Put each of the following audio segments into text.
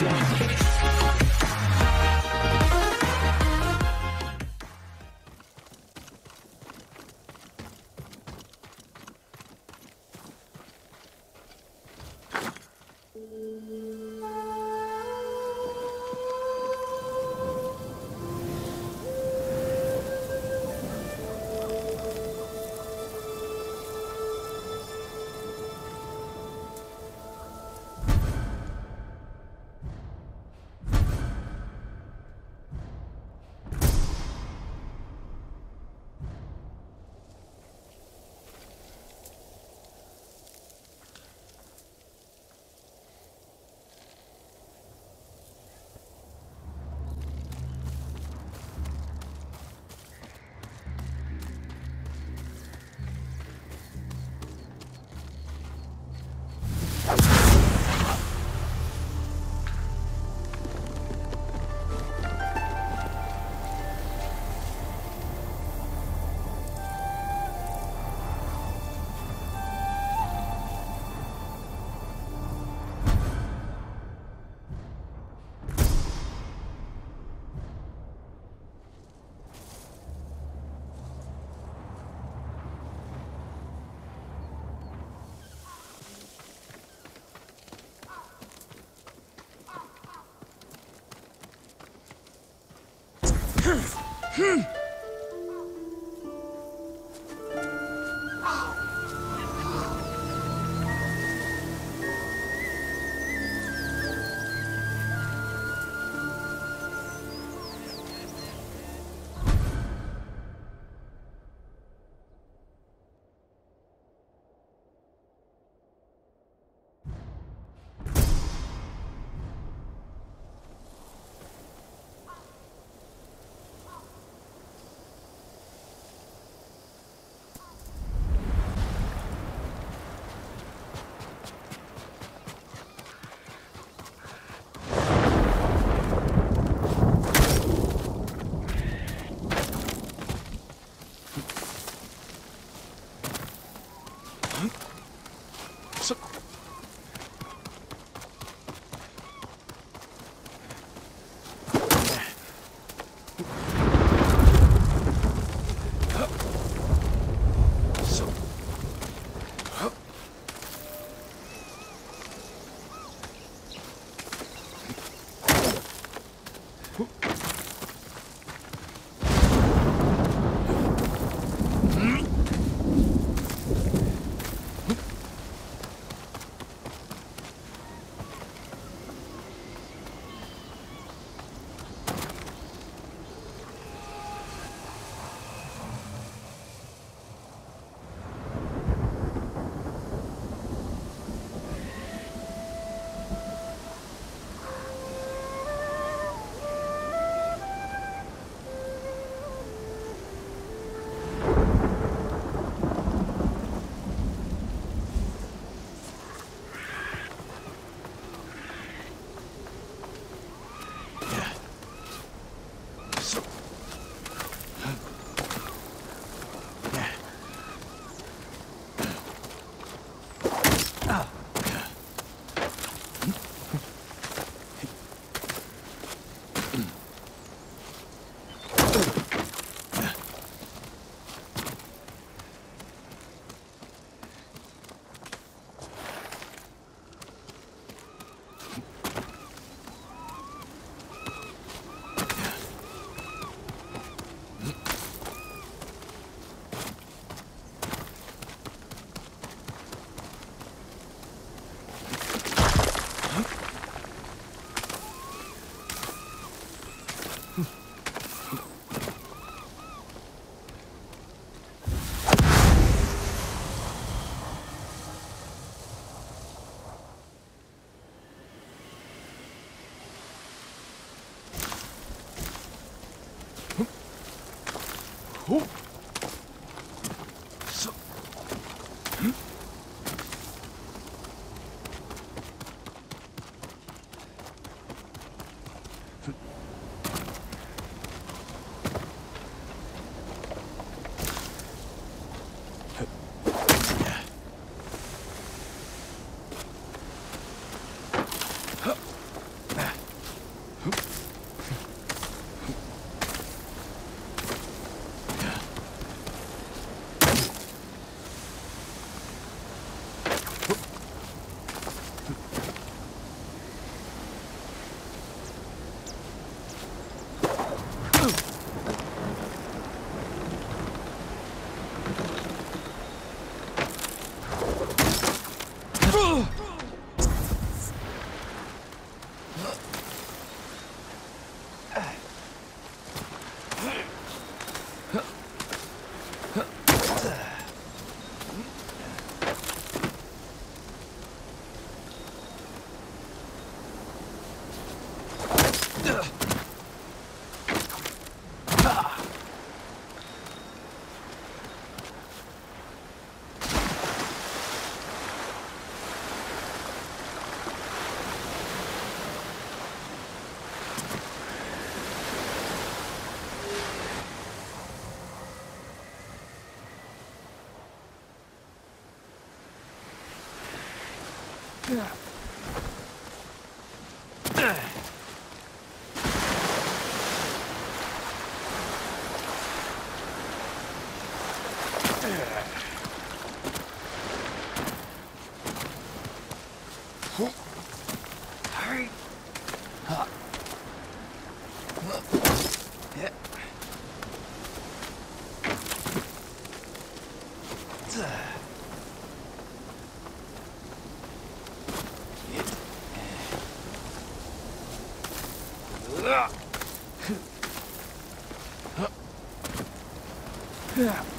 Nation. Hmm. Mm-hmm.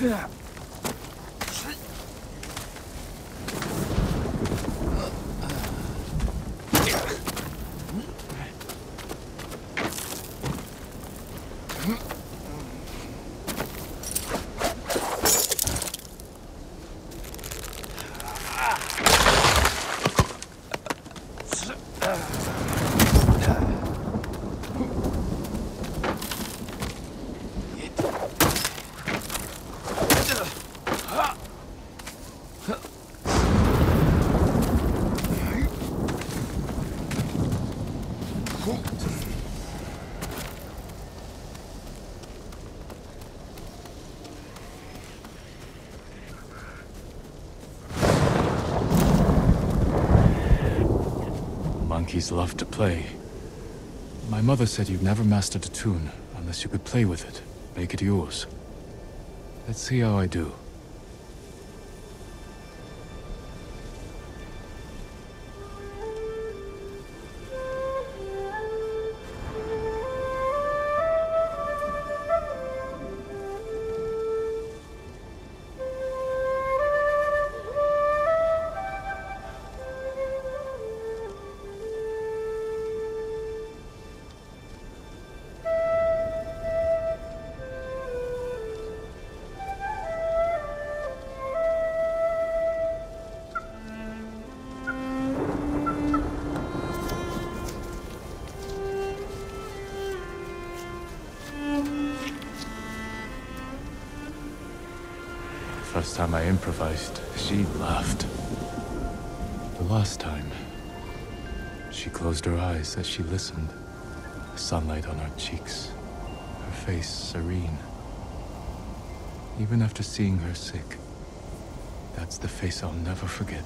Yeah. Monkeys love to play. My mother said you'd never mastered a tune unless you could play with it, make it yours. Let's see how I do. First time I improvised, she laughed. The last time, she closed her eyes as she listened. Sunlight on her cheeks, her face serene. Even after seeing her sick, that's the face I'll never forget.